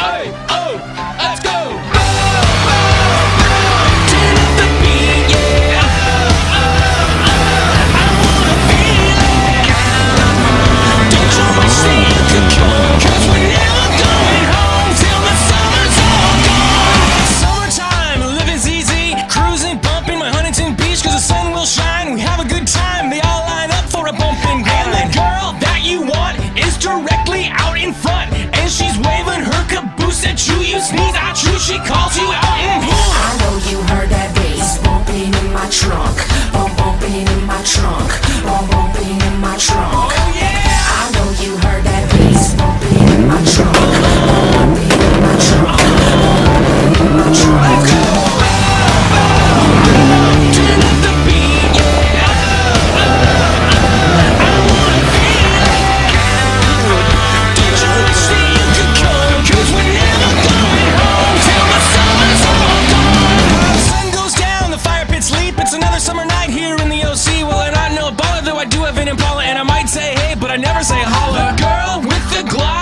oh, oh. she calls you out and boom. I know you heard that bass bumping in my trunk, bump bumping in my trunk, bump. summer night here in the OC. Well, and I know a baller, though I do have an Impala, and I might say hey, but I never say holla. The girl with the glow.